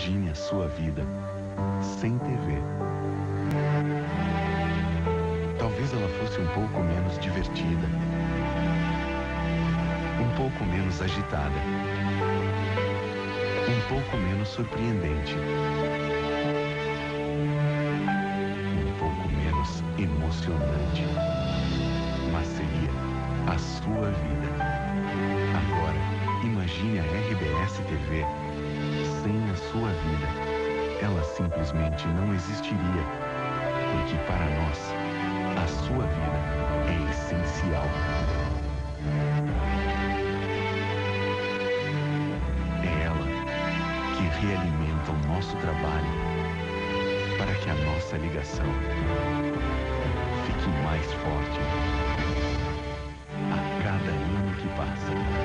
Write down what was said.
Imagine a sua vida sem TV. Talvez ela fosse um pouco menos divertida, um pouco menos agitada, um pouco menos surpreendente, um pouco menos emocionante. Mas seria a sua vida. Agora, imagine a RBS TV sem a sua vida. Ela simplesmente não existiria, porque para nós, a sua vida é essencial. É ela que realimenta o nosso trabalho para que a nossa ligação fique mais forte a cada ano que passa.